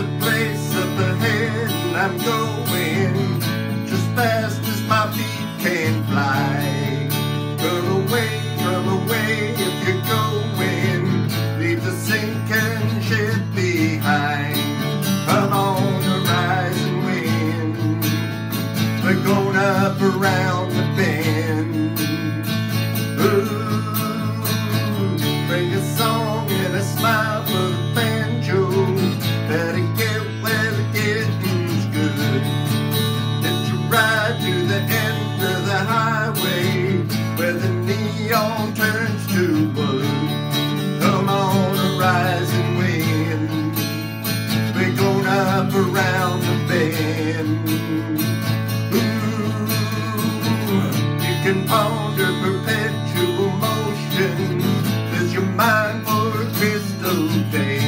a place up ahead and I'm going just fast as my feet can fly. Come away, come away if you're going. Leave the sinking ship behind. Come on the rising wind. We're going up around where the neon turns to wood. Come on, a rising wind. We're going up around the bend. Ooh, you can ponder perpetual motion. There's your mind for a crystal day.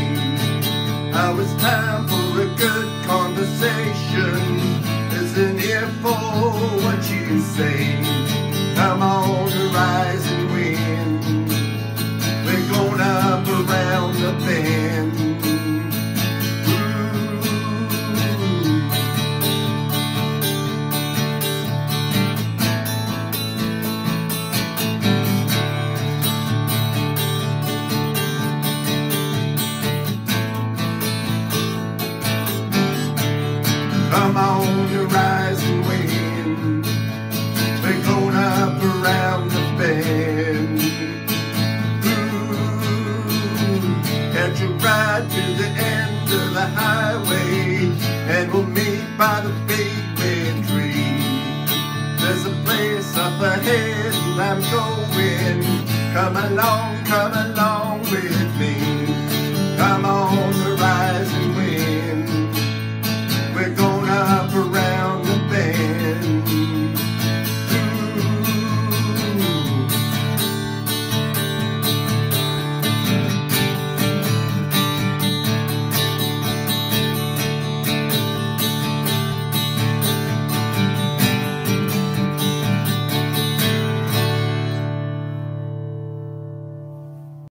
Now it's time for a good conversation. Isn't here for what you say. Rising wind. We're going up around the bend. Come on, the rising a ride to the end of the highway, and we'll meet by the big red tree. There's a place up ahead, and I'm going. Come along, come along